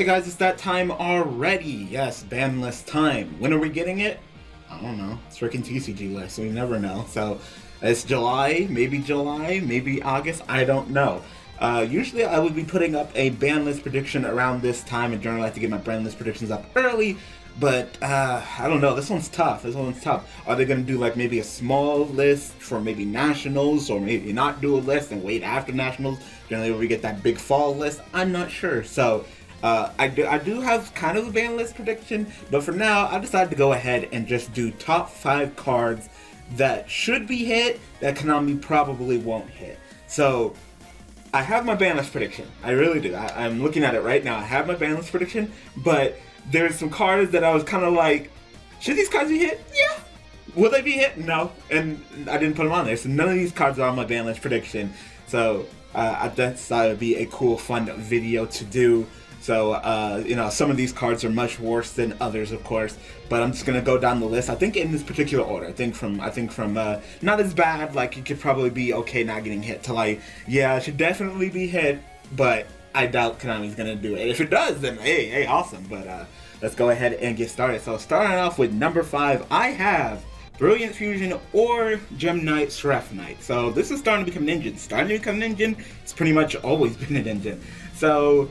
Hey guys, it's that time already. Yes, ban list time. When are we getting it? I don't know. It's freaking TCG list, so we never know. So it's July, maybe July, maybe August. I don't know. Uh, usually I would be putting up a ban list prediction around this time, and generally I like to get my ban list predictions up early. But uh, I don't know. This one's tough. This one's tough. Are they gonna do like maybe a small list for maybe nationals, or maybe not do a list and wait after nationals? Generally, we get that big fall list. I'm not sure. So uh, I do I do have kind of a ban list prediction, but for now I decided to go ahead and just do top five cards that should be hit that Konami probably won't hit. So I have my ban list prediction. I really do. I, am looking at it right now. I have my ban list prediction, but there's some cards that I was kind of like, should these cards be hit? Yeah. Will they be hit? No. And I didn't put them on there. So none of these cards are on my ban list prediction. So uh, I thought it would be a cool, fun video to do. So, uh, you know, some of these cards are much worse than others, of course. But I'm just gonna go down the list. I think in this particular order. I think from I think from uh, not as bad, like it could probably be okay not getting hit, to like yeah, it should definitely be hit, but I doubt Konami's gonna do it. If it does, then hey, hey, awesome. But uh, let's go ahead and get started. So starting off with number five, I have Brilliant Fusion or Gem Knight Seraphinite. So this is starting to become an engine. Starting to become an engine. It's pretty much always been an engine. So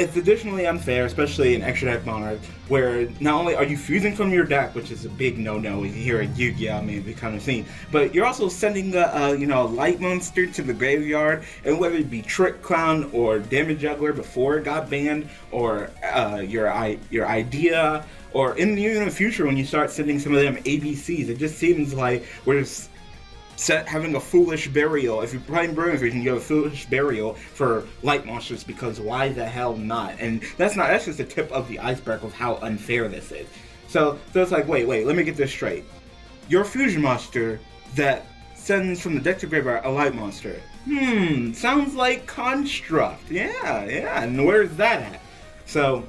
it's additionally unfair, especially in Extra Deck Monarch, where not only are you fusing from your deck, which is a big no-no here at Yu-Gi-Oh! I mean, kind of scene, but you're also sending a, uh, you know, light monster to the graveyard, and whether it be Trick Clown or Damage Juggler before it got banned, or uh, your your idea, or in the, in the future when you start sending some of them ABCs, it just seems like we're just set having a foolish burial. If you're playing Brilliant Fusion, you have a foolish burial for light monsters because why the hell not? And that's not that's just the tip of the iceberg of how unfair this is. So so it's like wait wait let me get this straight. Your fusion monster that sends from the deck to graveyard a light monster. Hmm, sounds like construct. Yeah, yeah. And where's that at? So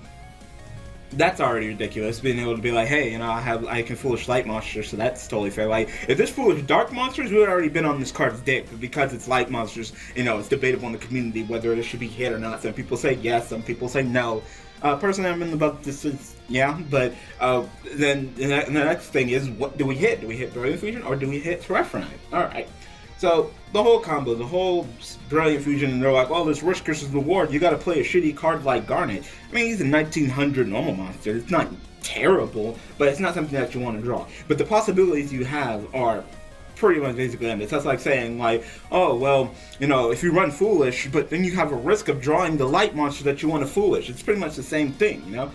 that's already ridiculous. Being able to be like, hey, you know, I have I can foolish light monsters, so that's totally fair. Like, if this foolish dark monsters, we would already been on this card's dick. But because it's light monsters, you know, it's debatable in the community whether it should be hit or not. Some people say yes, some people say no. Uh, personally, I'm in about this is yeah, but uh, then the next thing is, what do we hit? Do we hit Brilliant Fusion or do we hit Seraphinite? All right. So the whole combo, the whole brilliant fusion, and they're like, "Oh, this risk versus reward. You got to play a shitty card like Garnet." I mean, he's a 1900 normal monster. It's not terrible, but it's not something that you want to draw. But the possibilities you have are pretty much basically endless. That's like saying like, oh well, you know, if you run foolish, but then you have a risk of drawing the light monster that you want to foolish. It's pretty much the same thing, you know.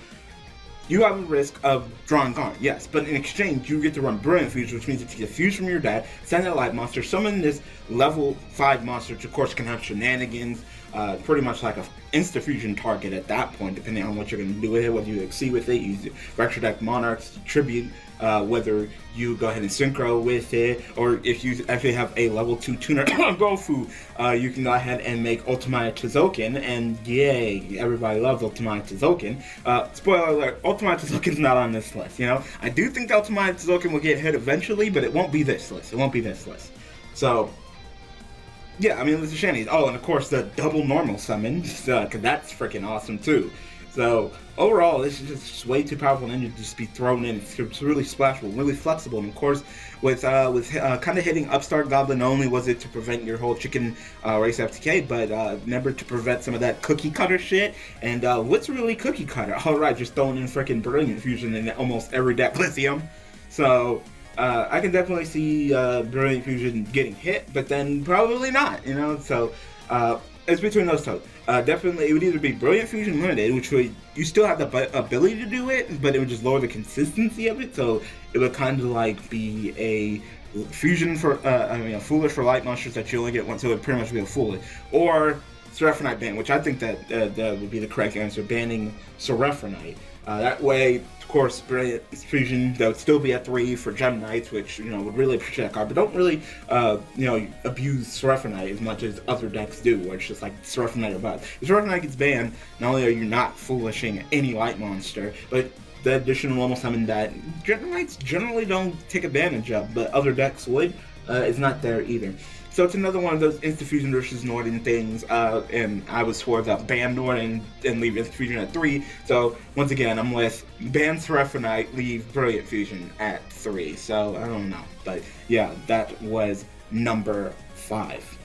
You have a risk of drawing Garnet, yes, but in exchange, you get to run Brilliant Fuse, which means that you get Fuse from your deck, send a Light Monster, summon this level 5 monster, which of course can have shenanigans, uh, pretty much like a insta fusion target at that point, depending on what you're going to do with it, whether you exceed with it, use Retro Deck Monarchs, Tribute, uh, whether you go ahead and synchro with it, or if you actually have a level 2 tuner Gofu, uh, you can go ahead and make Ultimate Tzolk'in, and yay, everybody loves Ultimate Tzolk'in. Uh, spoiler alert, Ultimate Tzolk'in's not on this list, you know? I do think Ultimate Tzolk'in will get hit eventually, but it won't be this list. It won't be this list. So, yeah, I mean, it's a shiny. Oh, and of course the double normal summon, uh, that's freaking awesome too. So overall, this is just way too powerful an engine to just be thrown in. It's, it's really splashable, really flexible, and of course, with uh, with uh, kind of hitting Upstart Goblin, only was it to prevent your whole chicken uh, race FTK, but uh, remember to prevent some of that cookie cutter shit. And uh, what's really cookie cutter? All right, just throwing in freaking Brilliant Fusion in almost every deck lithium. So uh, I can definitely see uh, Brilliant Fusion getting hit, but then probably not, you know? So uh, it's between those two. Uh, definitely, it would either be Brilliant Fusion Limited, which would you still have the ability to do it, but it would just lower the consistency of it. So it would kind of like be a fusion for, uh, I mean, a foolish for light monsters that you only get once. So it would pretty much be a foolish. Or Seraphinite ban, which I think that, uh, that would be the correct answer, banning Seraphinite. Uh, that way, of course, Brilliant Fusion, that would still be at 3 for Gem Knights, which, you know, would really appreciate that card, but don't really, uh, you know, abuse Seraphinite as much as other decks do, where it's just like Seraphinite or bust. If Seraphinite gets banned, not only are you not foolishing any light monster, but the additional normal summon that Gem Knights generally don't take advantage of, but other decks would, uh, is not there either. So it's another one of those Insta-Fusion versus Norden things, uh, and I was for the ban Norden and leave Insta-Fusion at 3. So once again, I'm with ban Seraphinite, leave Brilliant Fusion at 3. So I don't know. But yeah, that was number 5.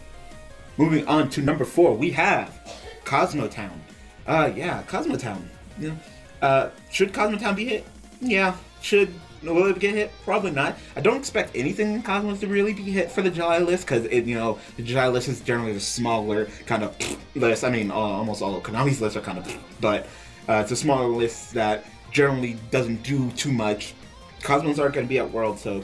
Moving on to number 4, we have Kozmotown. Uh, yeah, Kozmotown. Yeah. Uh, should Kozmotown be hit? Yeah. Should Will it get hit? Probably not. I don't expect anything in Kozmos to really be hit for the July list because it, you know, the July list is generally the smaller kind of list. I mean, uh, almost all of Konami's lists are kind of, but uh, it's a smaller list that generally doesn't do too much. Kozmos aren't going to be at World, so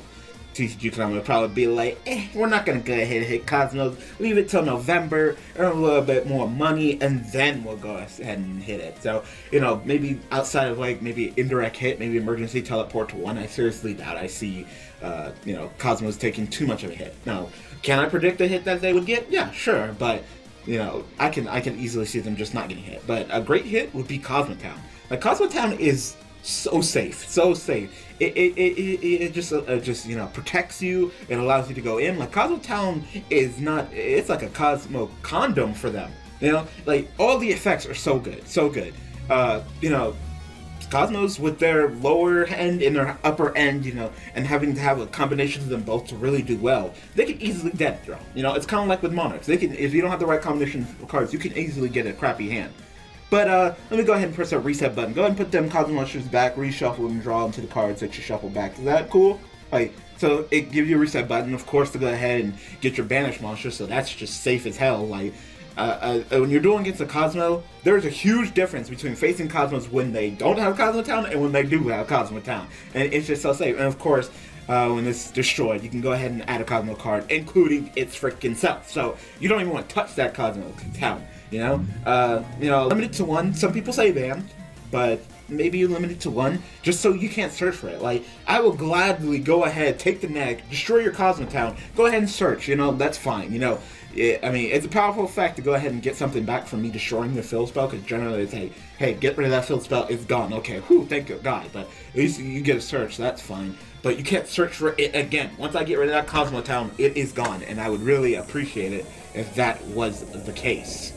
TCG Konami would probably be like, eh, we're not gonna go ahead and hit Kozmos. Leave it till November, earn a little bit more money, and then we'll go ahead and hit it. So, you know, maybe outside of like maybe indirect hit, maybe emergency teleport to one, I seriously doubt I see, uh, you know, Kozmos taking too much of a hit. Now, can I predict the hit that they would get? Yeah, sure, but you know, I can I can easily see them just not getting hit. But a great hit would be Kozmotown. Like Kozmotown is so safe, so safe. It it, it, it, it just uh, just you know protects you. It allows you to go in. Like Kozmo Town is not. It's like a Kozmo condom for them. You know, like all the effects are so good, so good. Uh, you know, Kozmos with their lower end and their upper end, you know, and having to have a combination of them both to really do well, they can easily dead throw. You know, it's kind of like with Monarchs. They can, if you don't have the right combination of cards, you can easily get a crappy hand. But uh, let me go ahead and press that reset button. Go ahead and put them Kozmo Monsters back, reshuffle and draw them to the cards that you shuffle back. Is that cool? Like, so it gives you a reset button, of course, to go ahead and get your banished monster. So that's just safe as hell. Like, uh, uh, when you're doing against a Kozmo, there's a huge difference between facing Kozmos when they don't have Kozmo Town and when they do have Kozmo Town, and it's just so safe. And of course, uh, when it's destroyed, you can go ahead and add a Kozmo card, including its freaking self. So you don't even want to touch that Kozmo Town. You know, uh, you know, limited to one. Some people say banned, but maybe you limit it to one, just so you can't search for it. Like, I will gladly go ahead, take the neck, destroy your Kozmotown, go ahead and search. You know, that's fine. You know, it, I mean, it's a powerful effect to go ahead and get something back from me destroying the fill spell, because generally it's hey, hey, get rid of that fill spell, it's gone. Okay, whew, thank you, God. But at least you get a search, that's fine. But you can't search for it again. Once I get rid of that Kozmotown, it is gone, and I would really appreciate it if that was the case.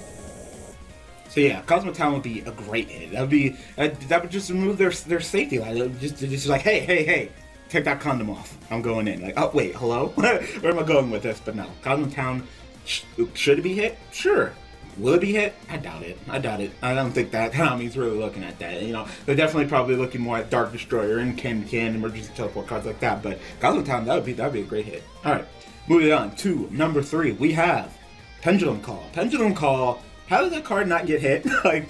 So yeah, Kozmotown would be a great hit. That would be uh, that would just remove their their safety line. Just just like hey hey hey, take that condom off. I'm going in. Like oh wait hello, where am I going with this? But no, Kozmotown sh- should it be hit? Sure. Will it be hit? I doubt it. I doubt it. I don't think that Konami's really looking at that. You know, they're definitely probably looking more at Dark Destroyer and Can Can emergency teleport cards like that. But Kozmotown, that would be that would be a great hit. All right, moving on to number three. We have Pendulum Call. Pendulum Call how does that card not get hit? like,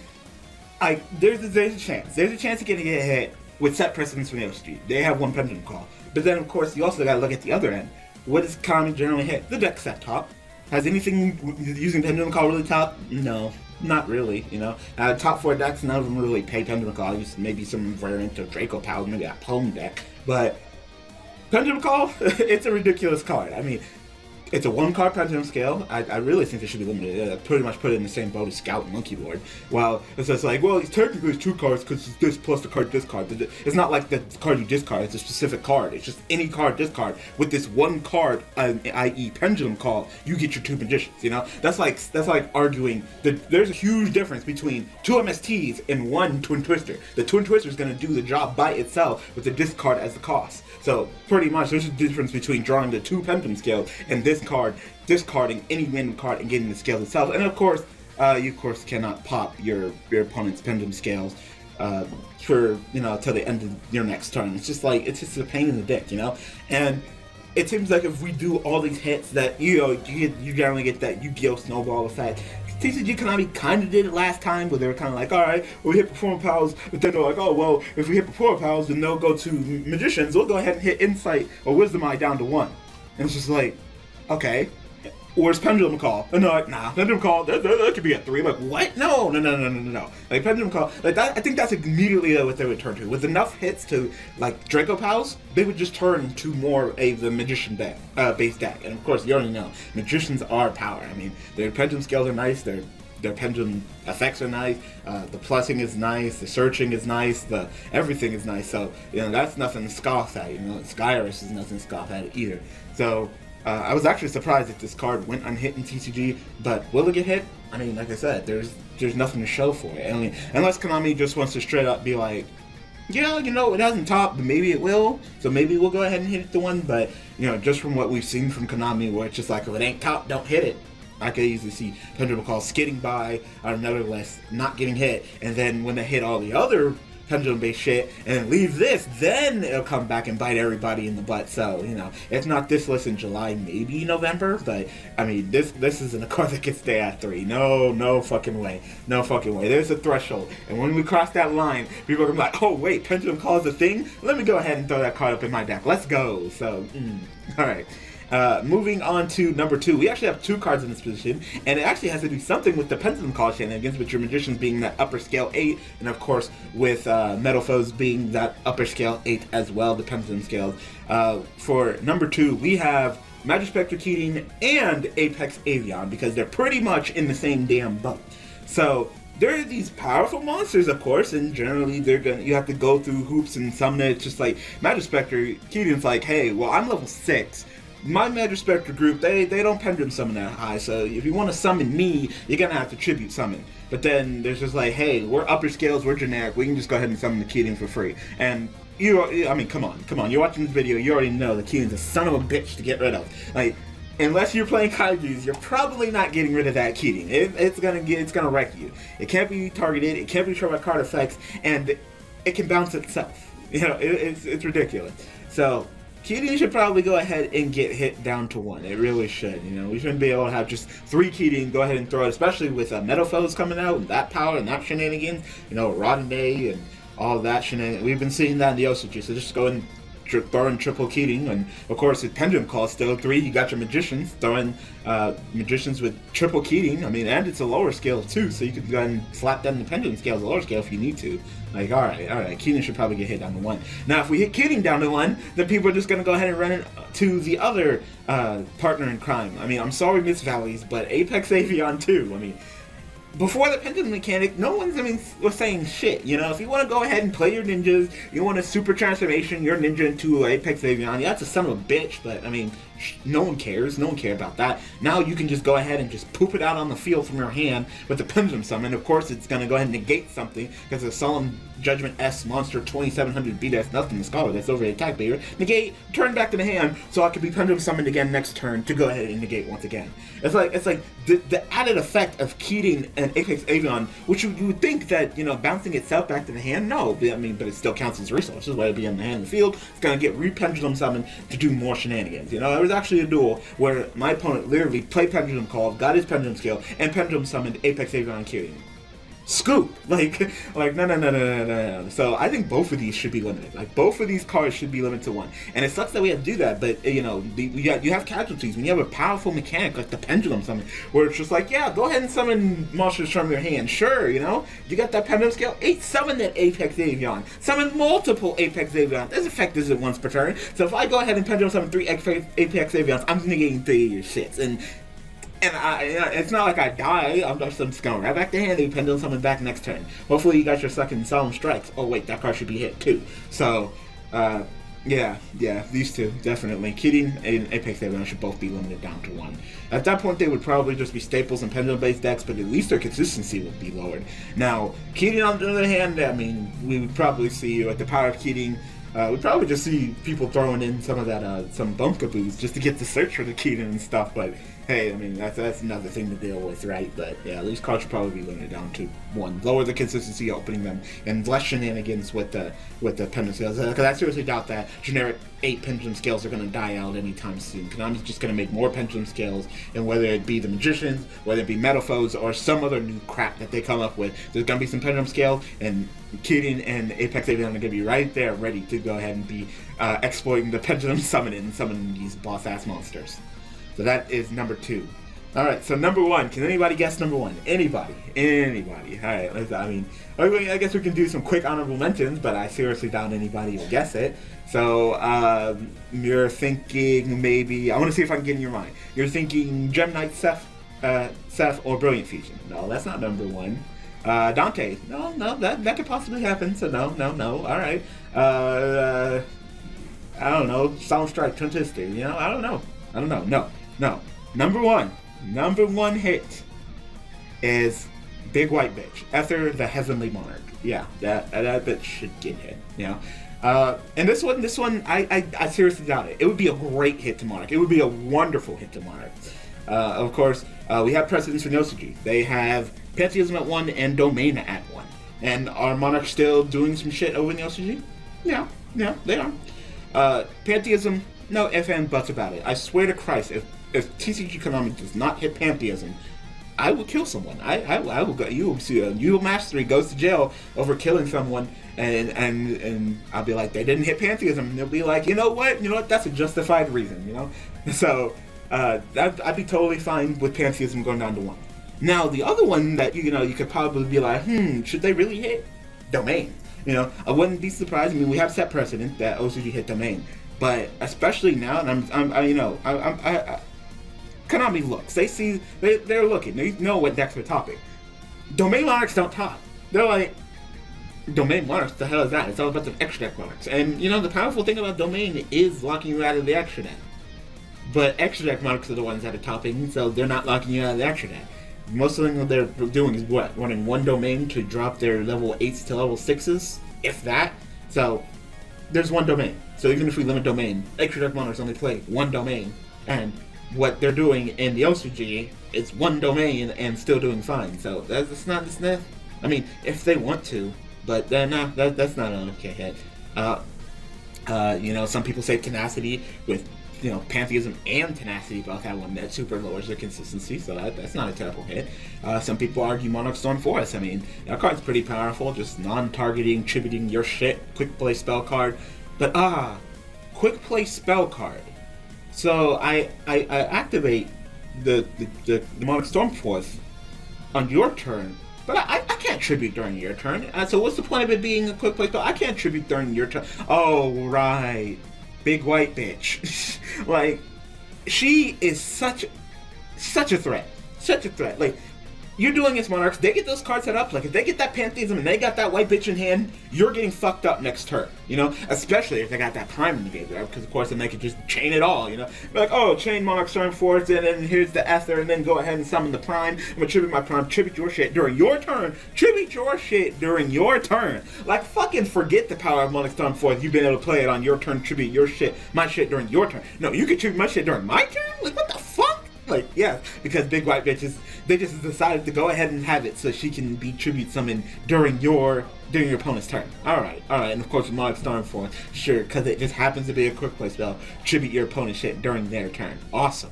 I there's a, there's a chance. There's a chance it can get hit with set precedence from the Street. They have one pendulum call, but then of course you also got to look at the other end. What does Konami generally hit? The deck set top. Has anything using pendulum call really top? No, not really. You know, uh, top four decks, none of them really pay pendulum call. Maybe some variant of Draco Pal, maybe a Poem deck, but pendulum call, it's a ridiculous card. I mean, it's a one card pendulum scale. I, I really think they should be limited. I pretty much put it in the same boat as Scout and Monkeyboard. Well, it's just like, well, it's technically two cards because it's this plus the card discard. It's not like the card you discard, it's a specific card. It's just any card discard. With this one card, um, i.e. Pendulum Call, you get your two magicians, you know? That's like that's like arguing that there's a huge difference between two MSTs and one Twin Twister. The Twin Twister is going to do the job by itself with the discard as the cost. So pretty much there's a difference between drawing the two Pendulum scales and this card, discarding any random card and getting the scales itself. And of course, uh, you of course cannot pop your your opponent's pendulum scales uh, for you know till the end of your next turn. It's just like it's just a pain in the dick, you know. And it seems like if we do all these hits, that you know you get, you generally get that Yu-Gi-Oh snowball effect. TCG Konami kind of did it last time, where they were kind of like, all right, well, we hit Performapals, but then they're like, oh, well, if we hit Performapals, then they'll go to Magicians. We'll go ahead and hit Insight or Wisdom Eye down to one. And it's just like, okay. Is Pendulum Call? And they're like, nah, Pendulum Call, that, that, that could be a three. I'm like, what? No, no, no, no, no, no. Like, Pendulum Call, like, that, I think that's immediately what they would turn to. With enough hits to, like, Draco Pals, they would just turn to more a the Magician deck, uh, base deck. And of course, you already know, Magicians are power. I mean, their Pendulum scales are nice, their their pendulum effects are nice. Uh, the plussing is nice. The searching is nice. The everything is nice. So you know that's nothing to scoff at. You know, Skyiris is nothing to scoff at either. So Uh, I was actually surprised that this card went unhit in TCG, but will it get hit? I mean, like I said, there's there's nothing to show for it. I mean, unless Konami just wants to straight up be like, yeah, you know, it hasn't topped, but maybe it will. So maybe we'll go ahead and hit the one. But you know, just from what we've seen from Konami, where it's just like, if it ain't top, don't hit it. I could easily see Pendulum Call skidding by another list, not getting hit, and then when they hit all the other pendulum based shit and leave this, then it'll come back and bite everybody in the butt. So, you know, it's not this list in July, maybe November, but I mean this this isn't a card that can stay at three. No, no fucking way. No fucking way. There's a threshold. And when we cross that line, people are gonna be like, oh wait, pendulum call is a thing? Let me go ahead and throw that card up in my deck. Let's go. So mm, alright. Uh, moving on to number two, we actually have two cards in this position, and it actually has to do something with the Pendulum Call shenanigans, with your Magicians being that upper scale 8, and of course with uh, Metal Foes being that upper scale 8 as well, the Pendulum scales. Uh, for number two, we have Majespecter Kirin and Apex Avian, because they're pretty much in the same damn boat. So there are these powerful monsters, of course, and generally they're gonna you have to go through hoops and summon it. It's just like Majespecter Kirin's like, hey, well I'm level six my Majespecter group, they, they don't pendulum summon that high, so if you want to summon me, you're gonna have to tribute summon. But then there's just like, hey, we're upper scales, we're generic, we can just go ahead and summon the Kirin for free. And you, I mean, come on, come on, you're watching this video, you already know the Kirin's a son of a bitch to get rid of. Like, unless you're playing Kaiju's, you're probably not getting rid of that Kirin. It, it's gonna get, it's gonna wreck you. It can't be targeted, it can't be triggered by card effects, and it can bounce itself. You know, it, it's, it's ridiculous. So, Kirin should probably go ahead and get hit down to one. It really should. You know, we shouldn't be able to have just three Kirin go ahead and throw it, especially with uh, Metal Foes coming out and that power and that shenanigans. You know, Day and all that shenanigans. We've been seeing that in the OCG, so just go and tri- throwing triple Kirin, and of course, with Pendulum Call still three. You got your Magicians throwing uh, Magicians with triple Kirin. I mean, and it's a lower scale too, so you could go and slap down the Pendulum scale as a lower scale if you need to. Like, all right, all right, Kirin should probably get hit down to one. Now, if we hit Kirin down to one, then people are just gonna go ahead and run it to the other uh, partner in crime. I mean, I'm sorry, Miss Valleys, but Apex Avian too. I mean before the pendulum mechanic, no one's I mean was saying shit. You know, if you want to go ahead and play your ninjas, you want a super transformation, your ninja into Apex yeah, that's a son of a bitch. But I mean, no one cares. No one cares about that. Now you can just go ahead and just poop it out on the field from your hand with the pendulum summon. Of course, it's going to go ahead and negate something because the Solemn Judgment S Monster 2700 beat that's nothing to scholar. That's over attack barrier. Negate, turn back to the hand so I can be pendulum summoned again next turn to go ahead and negate once again. It's like it's like the, the added effect of Kirin and Apex Avian, which you, you would think that you know bouncing itself back to the hand. No, I mean, but it still counts as resources. Whether it be in the hand and the field, it's going to get re-pendulum summoned to do more shenanigans. You know, was actually a duel where my opponent literally played Pendulum Call, got his Pendulum skill, and Pendulum summoned Apex Avian Kirin. Scoop! Like, like no, no, no, no, no, no, no. So I think both of these should be limited. Like both of these cards should be limited to one. And it sucks that we have to do that, but you know, the, you, got, you have casualties when you have a powerful mechanic like the Pendulum Summon, where it's just like, yeah, go ahead and summon monsters from your hand. Sure, you know, you got that Pendulum skill. Eight summon that Apex Avian. Summon multiple Apex Avian. This effect is it once per turn. So if I go ahead and Pendulum summon three Apex Avians, I'm negating three of your shits. And and I, it's not like I die. I'm just, I'm just going right back to hand. You pendulum summon back next turn. Hopefully you got your second solemn strikes. Oh wait, that card should be hit too. So, uh, yeah, yeah, these two definitely. Kirin and Apex Avian should both be limited down to one. At that point, they would probably just be staples and pendulum-based decks, but at least their consistency would be lowered. Now, Kirin on the other hand, I mean, we would probably see at the power of Kirin. Uh, we'd probably just see people throwing in some of that, uh, some Bunbukus just to get the search for the Kirin and stuff, but hey, I mean that's that's another thing to deal with, right? But yeah, at least cards should probably be limited down to one. Lower the consistency opening them, and less shenanigans with the with the pendulum scales. Because I seriously doubt that generic eight pendulum scales are going to die out anytime soon. Konami's just going to make more pendulum scales, and whether it be the magicians, whether it be metal foes, or some other new crap that they come up with, there's going to be some pendulum scales, and Kirin and Apex Avian are going to be right there, ready to go ahead and be uh, exploiting the pendulum summoning and summoning these boss ass monsters. So that is number two. All right, so number one. Can anybody guess number one? Anybody? Anybody? All right. Let's, I mean, I guess we can do some quick honorable mentions, but I seriously doubt anybody will guess it. So um, you're thinking maybe I want to see if I can get in your mind. You're thinking Gem Knight Seth, uh, Seth, or Brilliant Fusion. No, that's not number one. Uh, Dante. No, no, that that could possibly happen. So no, no, no. All right. Uh, uh I don't know. Sound Strike, Twisted. You know, I don't know. I don't know. No, no. Number one, number one hit is Big White Bitch, Ehther the Heavenly Monarch. Yeah, that that bitch should get hit. You know. Uh, and this one, this one, I, I, I seriously doubt it. It would be a great hit to Monarch. It would be a wonderful hit to Monarch. Uh, of course, uh, we have precedents for Nosuji. They have Pantheism at one and Domain at one. And are Monarch still doing some shit over in Nosuji? Yeah, yeah, they are. Uh, Pantheism, no ifs and buts about it. I swear to Christ, if if TCG Konami does not hit Pantheism, I will kill someone. I, I, I will go. You will see. Uh, you Mastery goes to jail over killing someone, and and and I'll be like, they didn't hit pantheism. And they'll be like, you know what? You know what? That's a justified reason. You know. So uh, I'd, I'd be totally fine with pantheism going down to one. Now the other one that you know you could probably be like, hmm, should they really hit domain? You know, I wouldn't be surprised. I mean, we have set precedent that OCG hit domain, but especially now, and I'm, I'm I, you know, I, I'm, I, I Konami looks. They see, they, they're looking. They know what decks are topping. Domain Monarchs don't top. They're like, Domain Monarchs, the hell is that? It's all about the extra deck Monarchs. And, you know, the powerful thing about Domain is locking you out of the extra deck. But extra deck Monarchs are the ones that are topping, so they're not locking you out of the extra deck. Most of them they're doing is what? Running one domain to drop their level 8s to level 6s, if that. So, there's one domain. So even if we limit domain, extra deck Monarchs only play one domain. And what they're doing in the OCG is one domain and still doing fine. So that's not, it's not. I mean, if they want to, but then uh, that, that's not an okay hit. Uh, uh, you know, some people say tenacity with you know pantheism and tenacity both have one that super lowers their consistency, so that, that's not a terrible hit. Uh, some people argue Monarch Stormforth. I mean, that card's pretty powerful, just non-targeting, tributing your shit, quick play spell card. But ah, quick play spell card so I, I, I activate the, the, the, the Monarch Stormforth on your turn, but I, I can't tribute during your turn. Uh, so what's the point of it being a quick play spell? I can't tribute during your turn. Oh, right. Big white bitch. like, she is such, such a threat. Such a threat. Like, you're doing as Monarchs, they get those cards set up. Like if they get that Pantheism and they got that white bitch in hand, you're getting fucked up next turn. You know, especially if they got that Prime in the game? Because of course then they could just chain it all. You know, like oh, chain Monarch Stormforth, and then here's the Ehther, and then go ahead and summon the Prime. I'm gonna tribute my Prime, tribute your shit during your turn, tribute your shit during your turn. Like fucking forget the power of Monarch Stormforth. You've been able to play it on your turn, tribute your shit, my shit during your turn. No, you can tribute my shit during my turn. Like what the? Like, yeah, because big white bitches, they just decided to go ahead and have it so she can be tribute summoned during your during your opponent's turn. All right, all right, and of course, Monarch Stormforth, sure, because it just happens to be a quick play spell. Tribute your opponent's shit during their turn. Awesome.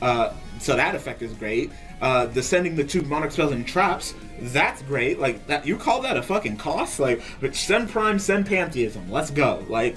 Uh, so that effect is great. Uh, the the two monarch spells and traps, that's great. Like that, you call that a fucking cost? Like, but send prime, send pantheism. Let's go. Like,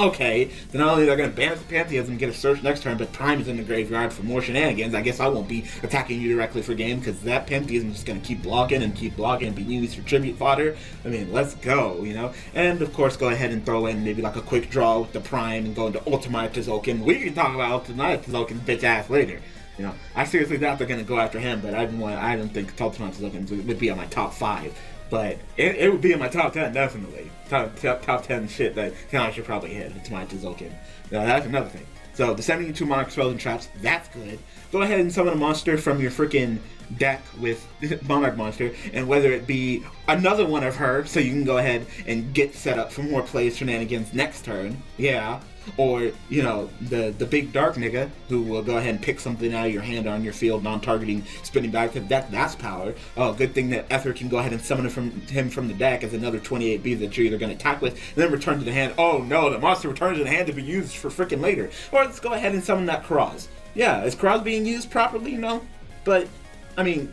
okay, then not only they're going to banish the Pantheism and get a search next turn, but Prime is in the graveyard for more shenanigans. I guess I won't be attacking you directly for game because that Pantheism is just going to keep blocking and keep blocking and be used for tribute fodder. I mean, let's go, you know? And of course, go ahead and throw in maybe like a quick draw with the Prime and go into Ultimate Tzolk'in. We can talk about Ultimate Tzolk'in bitch ass later. You know, I seriously doubt they're going to go after him, but I don't, want, I don't think Ultimate Tzolk'in would be on my top five. But it, it would be in my top 10, definitely top, top, top 10 shit that I should probably hit. It's my Tzolk'in. Now, that's another thing. So, the 72 Monarch Spells and Traps, that's good. Go ahead and summon a monster from your freaking deck with Monarch Monster, and whether it be another one of her, so you can go ahead and get set up for more plays shenanigans next turn. Yeah or you know the the big dark nigga who will go ahead and pick something out of your hand on your field, non-targeting, spinning back that that's power. Oh, good thing that Ehther can go ahead and summon from him from the deck as another 28B that you're either going to attack with, and then return to the hand. Oh no, the monster returns to the hand to be used for freaking later. Or let's go ahead and summon that Cross. Yeah, is Cross being used properly? No, but I mean,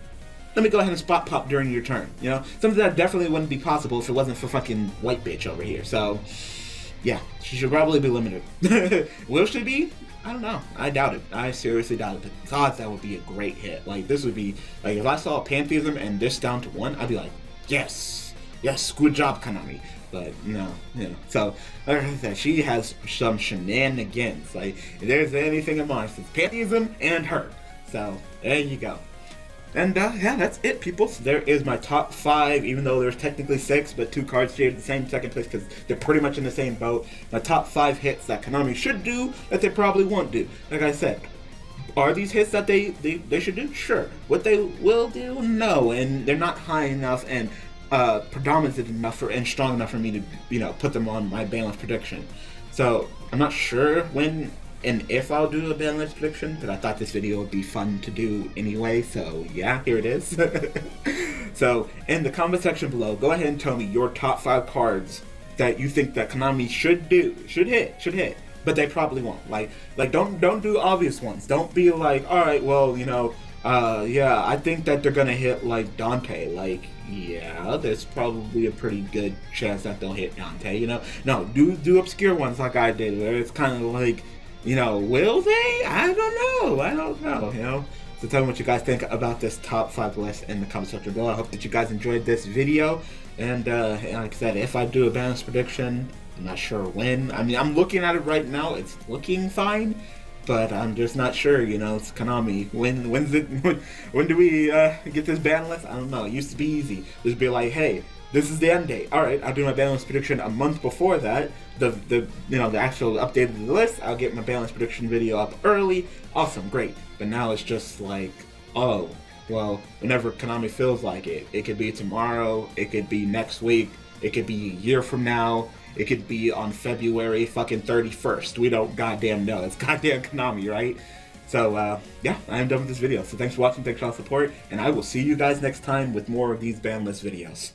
let me go ahead and spot pop during your turn. You know, something that definitely wouldn't be possible if it wasn't for fucking white bitch over here. So, yeah, she should probably be limited. Will she be? I don't know. I doubt it. I seriously doubt it. But God, that would be a great hit. Like this would be like if I saw Pantheism and this down to one, I'd be like, yes, yes, good job, Konami. But no, you know. So like I said, she has some shenanigans. Like if there's anything in mind, it's Pantheism and her. So there you go. And uh, yeah, that's it, people. So there is my top five, even though there's technically six, but two cards share the same second place because they're pretty much in the same boat. My top five hits that Konami should do that they probably won't do. Like I said, are these hits that they, they, they should do? Sure. What they will do? No. And they're not high enough and uh, predominant enough for, and strong enough for me to, you know, put them on my ban list prediction. So I'm not sure when and if I'll do a list prediction, but I thought this video would be fun to do anyway, so yeah, here it is. so in the comment section below, go ahead and tell me your top five cards that you think that Konami should do, should hit, should hit, but they probably won't. Like, like don't don't do obvious ones. Don't be like, all right, well, you know, uh, yeah, I think that they're gonna hit like Dante. Like, yeah, there's probably a pretty good chance that they'll hit Dante. You know, no, do do obscure ones like I did, it's kind of like, you know, will they? I don't know. I don't know. You know. So tell me what you guys think about this top five list in the comment section below. I hope that you guys enjoyed this video. And uh, like I said, if I do a ban list prediction, I'm not sure when. I mean, I'm looking at it right now. It's looking fine but I'm just not sure. You know, it's Konami. When when's it? When, when do we uh, get this ban list? I don't know. It used to be easy. Just be like, hey, this is the end date. All right, I'll do my ban list prediction a month before that. The the you know the actual update of the list. I'll get my ban list prediction video up early. Awesome, great. But now it's just like, oh, well, whenever Konami feels like it. It could be tomorrow. It could be next week. It could be a year from now. It could be on February fucking 31st. We don't goddamn know. It's goddamn Konami, right? So, uh, yeah, I am done with this video. So thanks for watching, thanks for all the support, and I will see you guys next time with more of these ban list videos.